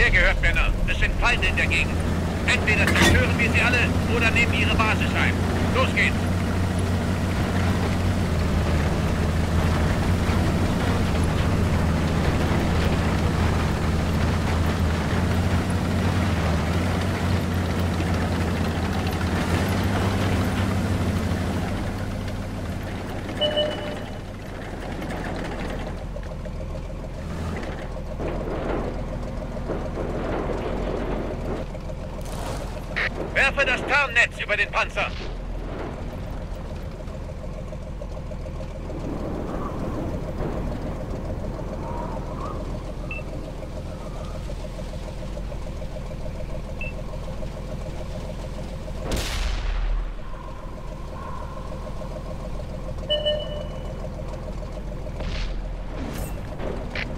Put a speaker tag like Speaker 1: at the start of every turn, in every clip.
Speaker 1: Hier gehört, Männer. Es sind Feinde in der Gegend. Entweder zerstören wir sie alle oder nehmen ihre Basis ein. Los geht's. Werfe das Tarnnetz über den Panzer.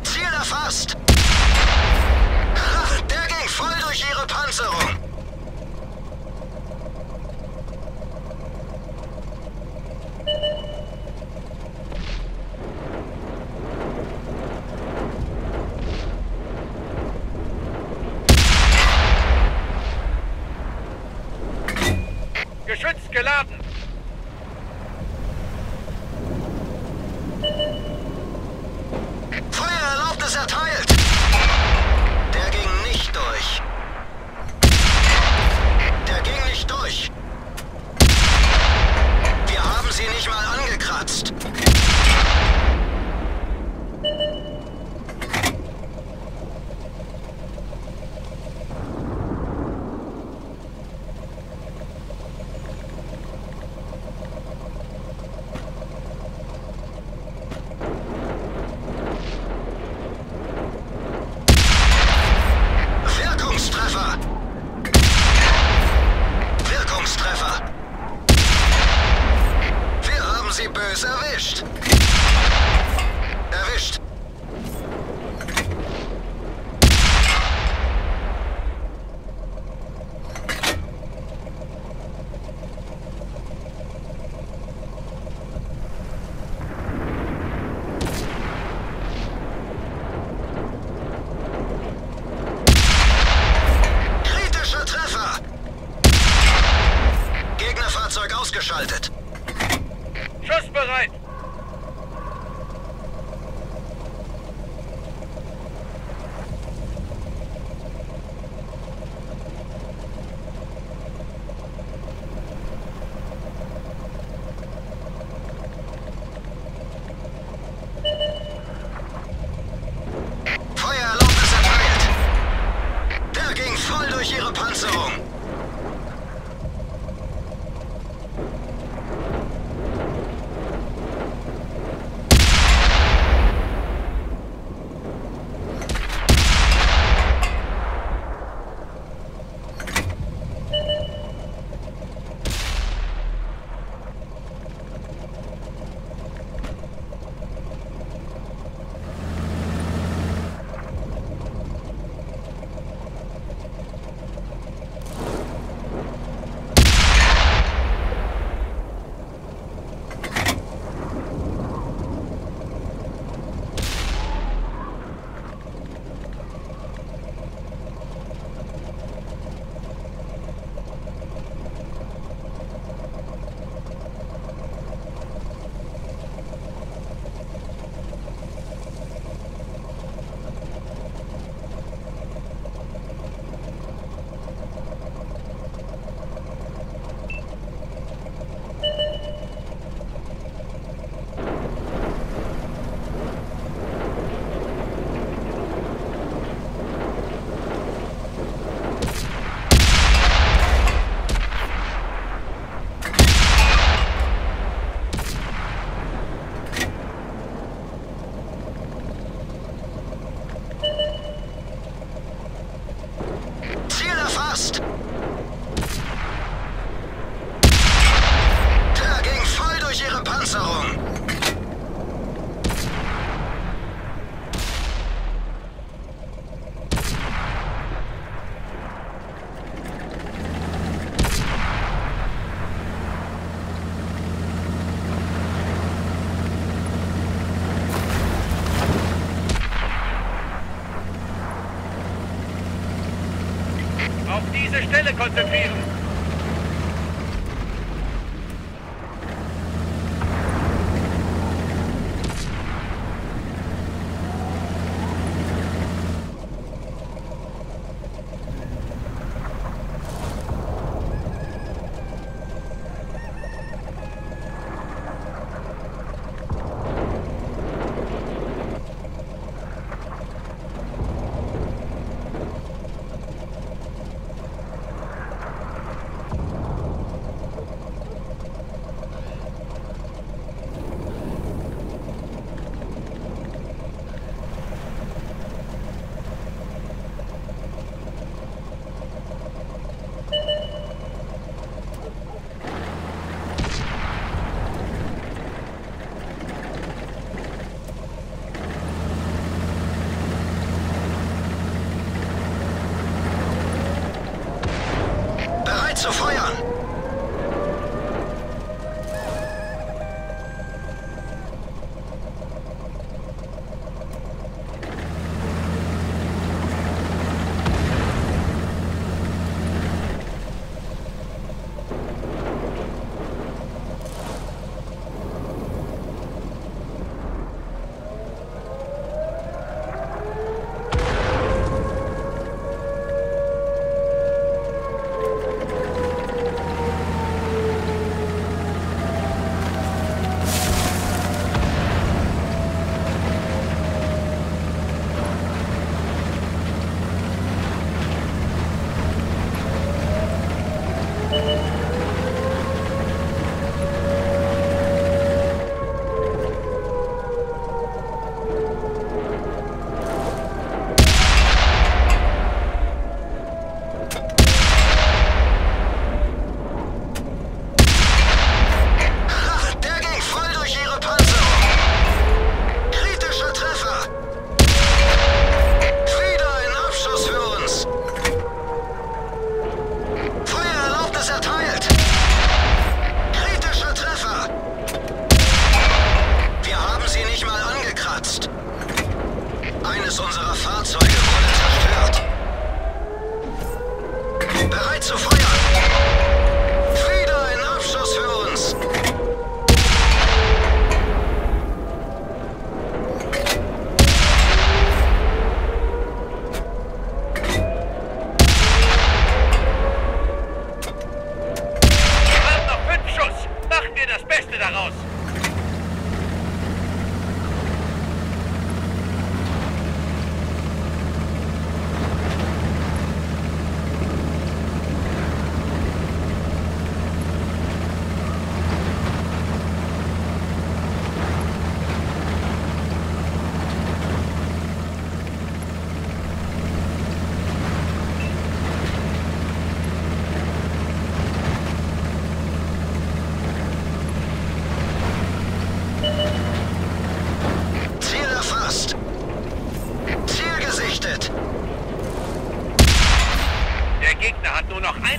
Speaker 2: Ziel erfasst! Ha, der ging voll durch ihre Panzerung!
Speaker 1: Geschütz geladen.
Speaker 2: Feuererlaubnis erteilt! Der ging nicht durch. Der ging nicht durch. Wir haben sie nicht mal angekratzt. Wirkungstreffer! Wirkungstreffer! Wir haben sie bös erwischt. Erwischt. Durch ihre Panzerung. Pfeile konzentrieren.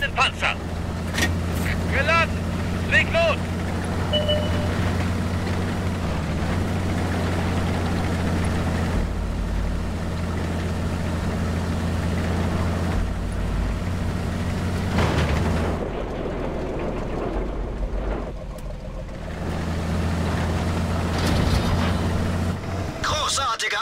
Speaker 2: Einen Panzer. Geladen. Leg los.
Speaker 3: Großartige